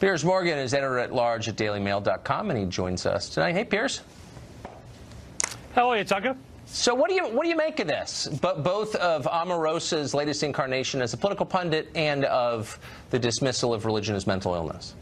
Piers Morgan is editor at large at dailymail.com, and he joins us tonight. Hey, Piers. How are you, Tucker? So what do you what do you make of this? But both of Omarosa's latest incarnation as a political pundit and of the dismissal of religion as mental illness.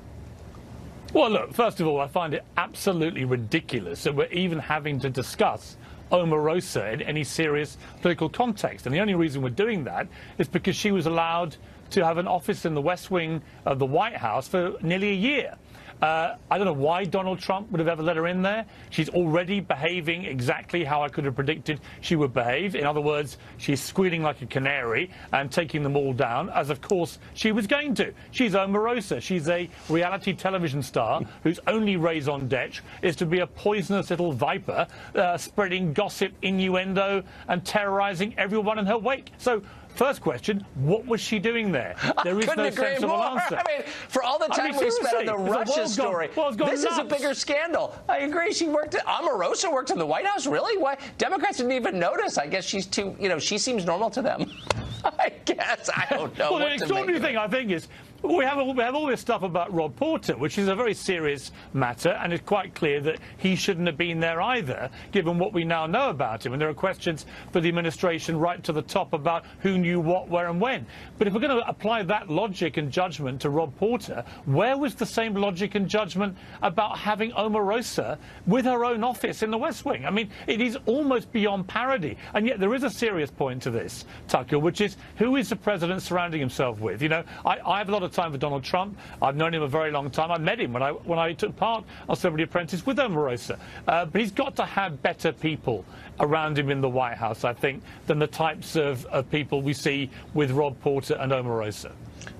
Well, look, first of all, I find it absolutely ridiculous that we're even having to discuss Omarosa in any serious political context. And the only reason we're doing that is because she was allowed to have an office in the West Wing of the White House for nearly a year. Uh, I don't know why Donald Trump would have ever let her in there. She's already behaving exactly how I could have predicted she would behave. In other words, she's squealing like a canary and taking them all down, as of course she was going to. She's Omarosa. She's a reality television star whose only raison d'etre is to be a poisonous little viper, uh, spreading gossip, innuendo, and terrorizing everyone in her wake. So First question, what was she doing there? There is no sensible more. answer. I mean, for all the time I mean, we spent on the Russia story, gone, this nuts. is a bigger scandal. I agree. She worked at, Omarosa worked in the White House. Really? Why? Democrats didn't even notice. I guess she's too, you know, she seems normal to them. I guess. I don't know. well, the extraordinary thing, I think, is we have, we have all this stuff about Rob Porter, which is a very serious matter, and it's quite clear that he shouldn't have been there either, given what we now know about him. And there are questions for the administration right to the top about who knew what, where, and when. But if we're going to apply that logic and judgment to Rob Porter, where was the same logic and judgment about having Omarosa with her own office in the West Wing? I mean, it is almost beyond parody. And yet there is a serious point to this, Tucker, which is who is the president surrounding himself with? You know, I, I have a lot of time for Donald Trump. I've known him a very long time. I met him when I when I took part on Celebrity Apprentice with Omarosa. Uh, but he's got to have better people around him in the White House, I think, than the types of, of people we see with Rob Porter and Omarosa.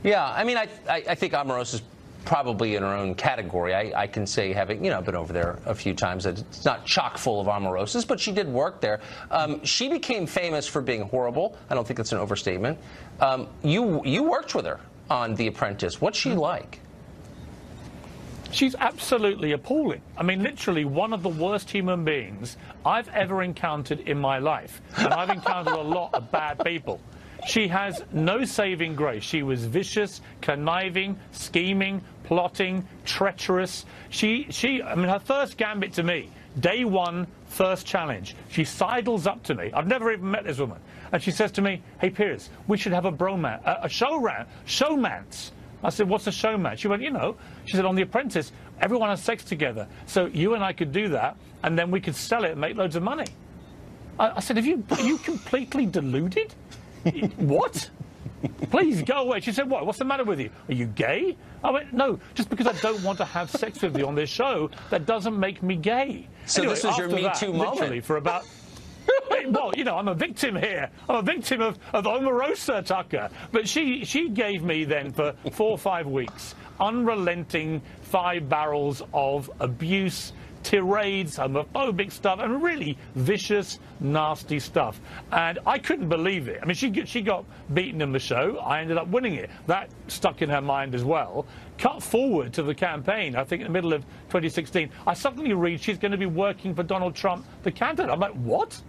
Yeah, I mean, I, I, I think Omarosa's probably in her own category. I, I, can say, having you know been over there a few times, that it's not chock full of Omarosas, but she did work there. Um, she became famous for being horrible. I don't think that's an overstatement. Um, you you worked with her on The Apprentice. What's she hmm. like? She's absolutely appalling. I mean, literally one of the worst human beings I've ever encountered in my life. And I've encountered a lot of bad people. She has no saving grace. She was vicious, conniving, scheming, plotting, treacherous. She, she, I mean, her first gambit to me, day one, first challenge. She sidles up to me. I've never even met this woman. And she says to me, Hey, Piers, we should have a bromance, uh, a, a show round, showmance. I said, What's a showmance? She went, You know, she said, On The Apprentice, everyone has sex together. So you and I could do that, and then we could sell it and make loads of money. I, I said, Have you, are you completely deluded? what? Please go away. She said, What? What's the matter with you? Are you gay? I went, No, just because I don't want to have sex with you on this show, that doesn't make me gay. So anyway, this was your Me that, Too moment? For about well, you know, I'm a victim here. I'm a victim of, of Omarosa Tucker. But she, she gave me then for four or five weeks unrelenting five barrels of abuse, tirades, homophobic stuff, and really vicious, nasty stuff. And I couldn't believe it. I mean, she, she got beaten in the show. I ended up winning it. That stuck in her mind as well. Cut forward to the campaign, I think in the middle of 2016, I suddenly read she's going to be working for Donald Trump, the candidate. I'm like, what?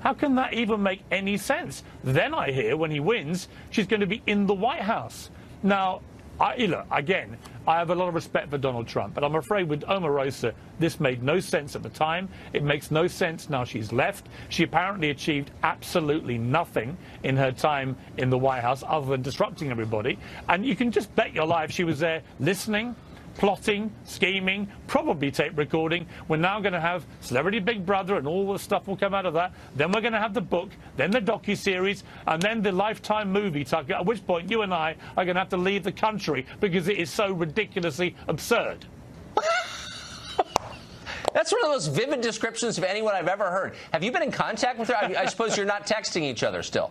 How can that even make any sense? Then I hear when he wins, she's going to be in the White House. Now, I, look, again, I have a lot of respect for Donald Trump, but I'm afraid with Omarosa, this made no sense at the time. It makes no sense now she's left. She apparently achieved absolutely nothing in her time in the White House other than disrupting everybody. And you can just bet your life she was there listening, plotting, scheming, probably tape recording. We're now going to have Celebrity Big Brother and all the stuff will come out of that. Then we're going to have the book, then the docu-series, and then the Lifetime movie, at which point you and I are going to have to leave the country because it is so ridiculously absurd. That's one of the most vivid descriptions of anyone I've ever heard. Have you been in contact with her? I, I suppose you're not texting each other still.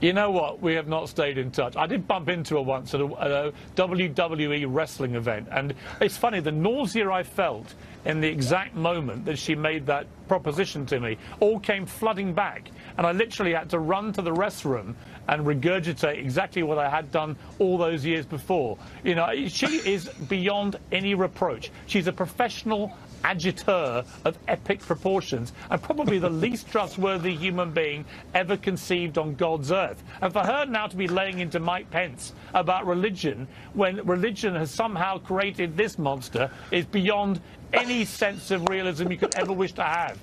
You know what? We have not stayed in touch. I did bump into her once at a, at a, WWE wrestling event, and it's funny the nausea I felt in the exact moment that she made that proposition to me all came flooding back. and I literally had to run to the restroom and regurgitate exactly what I had done all those years before. You know, she is beyond any reproach. She's a professional agiteur of epic proportions and probably the least trustworthy human being ever conceived on God's earth. And for her now to be laying into Mike Pence about religion when religion has somehow created this monster is beyond any sense of realism you could ever wish to have.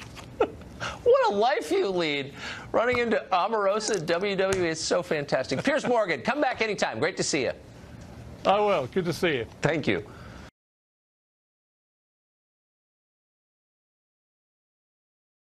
What a life you lead. Running into Omarosa at WWE is so fantastic. Piers Morgan, come back anytime. Great to see you. Oh, well, good to see you. Thank you.